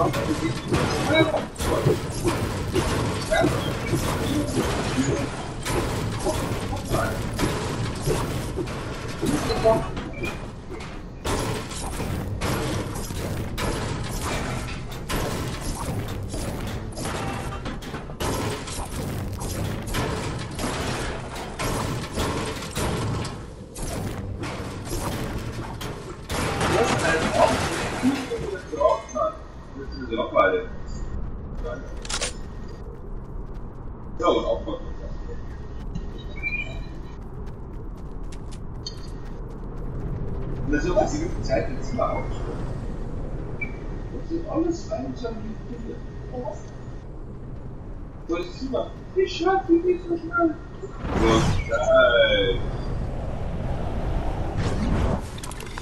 Thank you. Maxima. Ich schaff die nicht so schnell. So geil.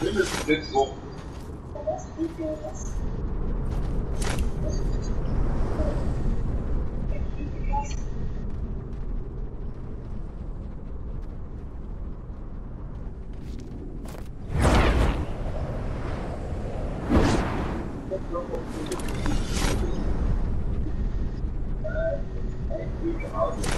Mindestens sechs Wochen. technology.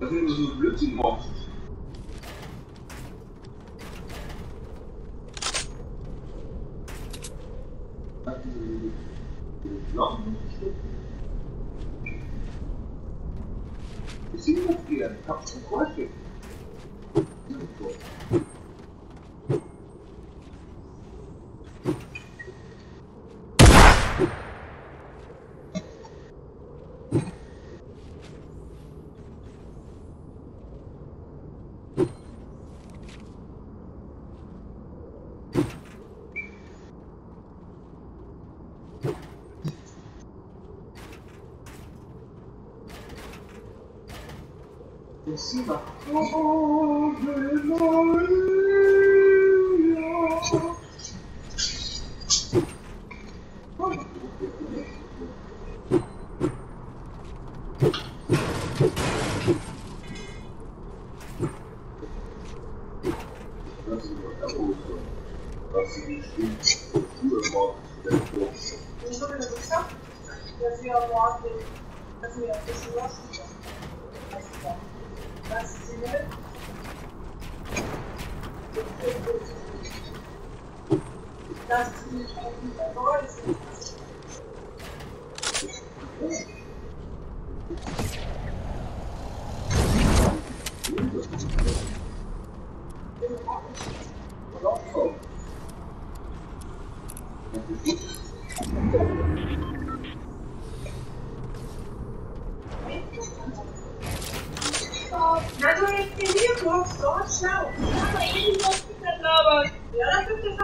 Das ist so ein Blödsinn machst. Ich sehe das hier, ich hab's im Kopf. Siva. Oh, Maria. Mas eu entendi, pô, só achar. Ah, ele não se tratava. Era pra pensar.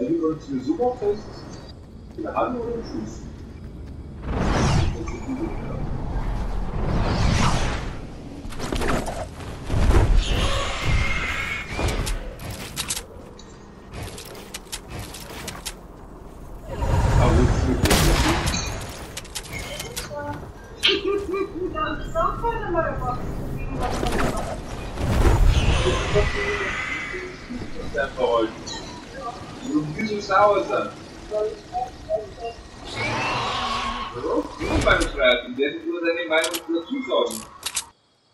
Da liegt uns eine Summe fest. In der Hand oder im Fuß? Das ist das Ja, das auch. Das. Du musst so? Du beim Schreiben, der nur deine Meinung dazu sagen.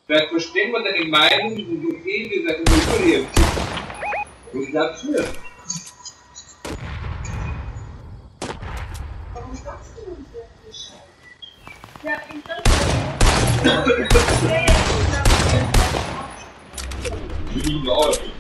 Vielleicht verstehen wir deine Meinung, die du eh gesagt hast, überlebt. Und ich glaub's mir. Warum sagst du uns das Bescheid? Ja, ich Wie die Leute. Ja.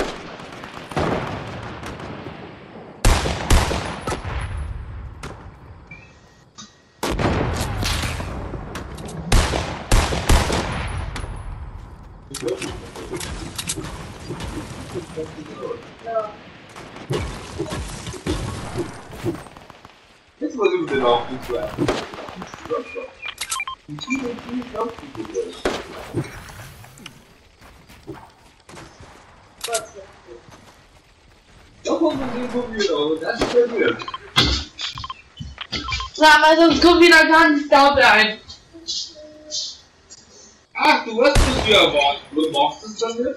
Sag mal, sonst kommt wieder ganz da bleiben. Ach, du hast es ja erwartet. Was machst du es damit?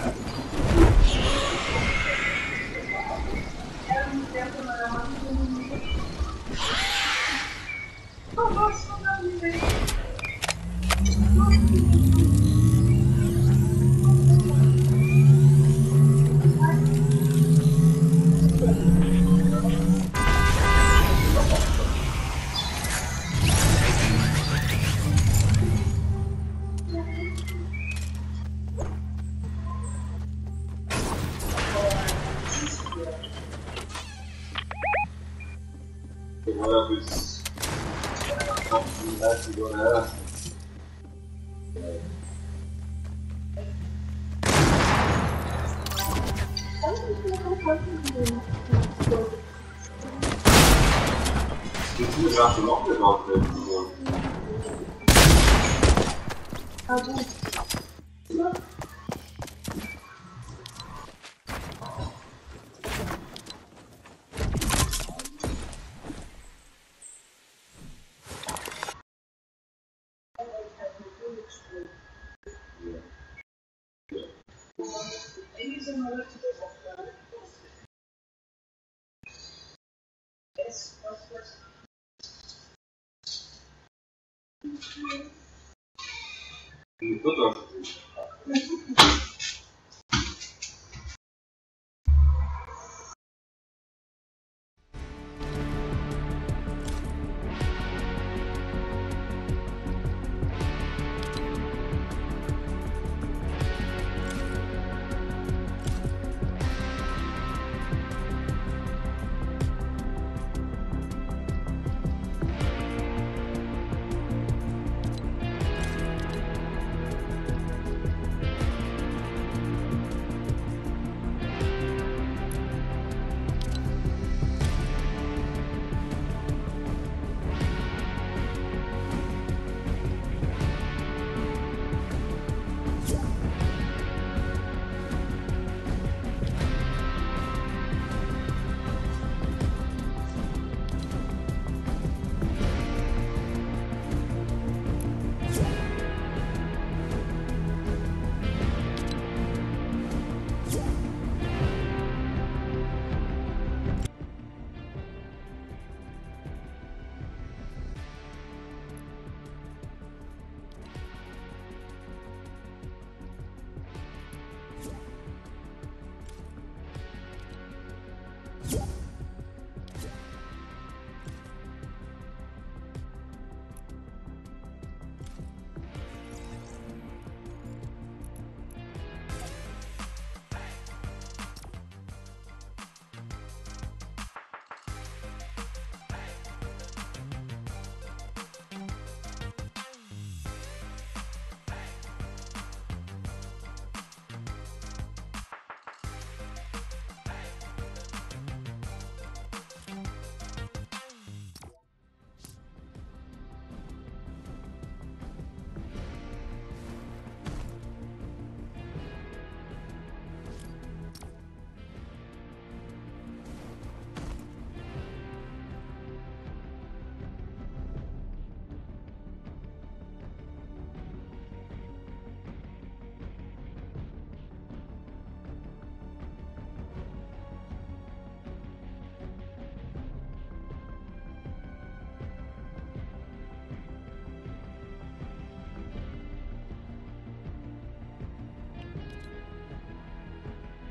vou né, segurança. Esse gato não to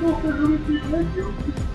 неплохо зарубил, надеюсь.